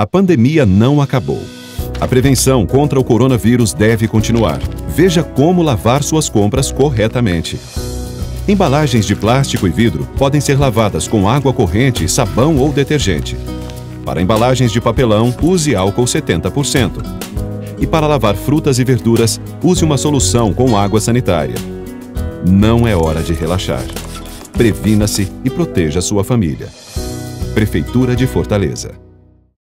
A pandemia não acabou. A prevenção contra o coronavírus deve continuar. Veja como lavar suas compras corretamente. Embalagens de plástico e vidro podem ser lavadas com água corrente, sabão ou detergente. Para embalagens de papelão, use álcool 70%. E para lavar frutas e verduras, use uma solução com água sanitária. Não é hora de relaxar. Previna-se e proteja sua família. Prefeitura de Fortaleza.